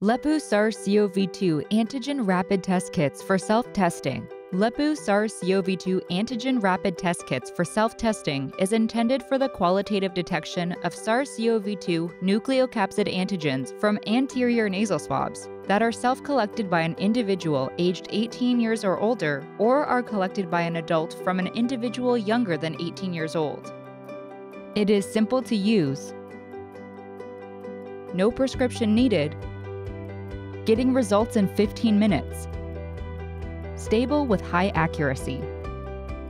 Lepu SARS-CoV-2 antigen rapid test kits for self-testing. Lepu SARS-CoV-2 antigen rapid test kits for self-testing is intended for the qualitative detection of SARS-CoV-2 nucleocapsid antigens from anterior nasal swabs that are self-collected by an individual aged 18 years or older or are collected by an adult from an individual younger than 18 years old. It is simple to use, no prescription needed, getting results in 15 minutes. Stable with high accuracy.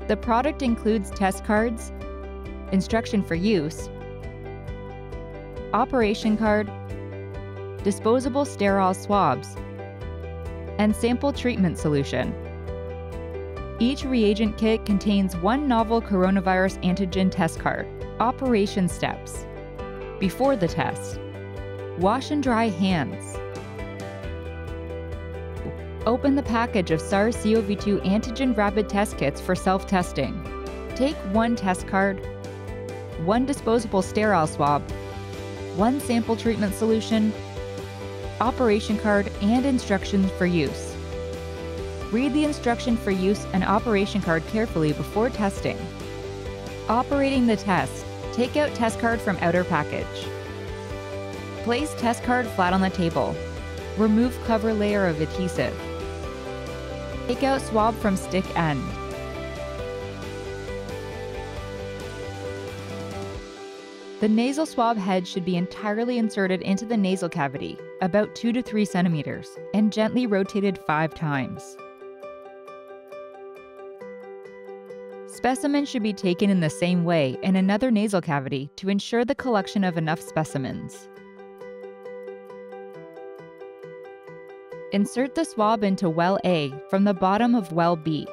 The product includes test cards, instruction for use, operation card, disposable sterile swabs, and sample treatment solution. Each reagent kit contains one novel coronavirus antigen test card. Operation steps. Before the test, wash and dry hands. Open the package of SARS-CoV-2 antigen rapid test kits for self-testing. Take one test card, one disposable sterile swab, one sample treatment solution, operation card, and instructions for use. Read the instruction for use and operation card carefully before testing. Operating the test, take out test card from outer package. Place test card flat on the table. Remove cover layer of adhesive. Take out swab from stick end. The nasal swab head should be entirely inserted into the nasal cavity, about 2 to 3 centimeters, and gently rotated 5 times. Specimens should be taken in the same way in another nasal cavity to ensure the collection of enough specimens. Insert the swab into well A from the bottom of well B.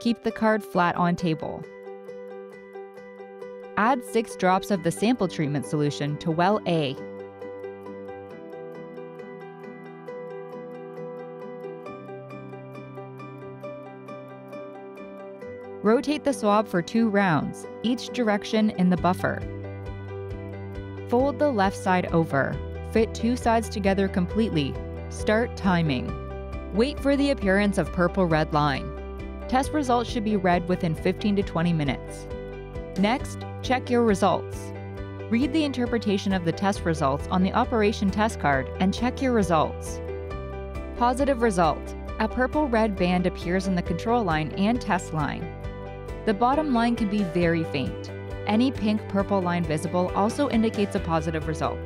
Keep the card flat on table. Add 6 drops of the sample treatment solution to well A. Rotate the swab for two rounds, each direction in the buffer. Fold the left side over. Fit two sides together completely Start timing. Wait for the appearance of purple red line. Test results should be read within 15 to 20 minutes. Next, check your results. Read the interpretation of the test results on the operation test card and check your results. Positive result. A purple red band appears in the control line and test line. The bottom line can be very faint. Any pink purple line visible also indicates a positive result.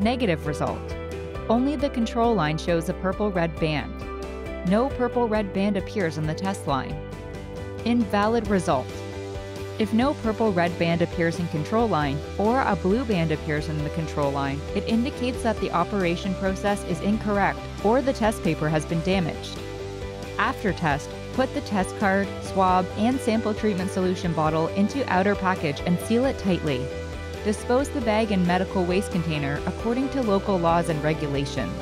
Negative result. Only the control line shows a purple-red band. No purple-red band appears on the test line. Invalid result. If no purple-red band appears in control line or a blue band appears in the control line, it indicates that the operation process is incorrect or the test paper has been damaged. After test, put the test card, swab, and sample treatment solution bottle into outer package and seal it tightly. Dispose the bag in medical waste container according to local laws and regulations.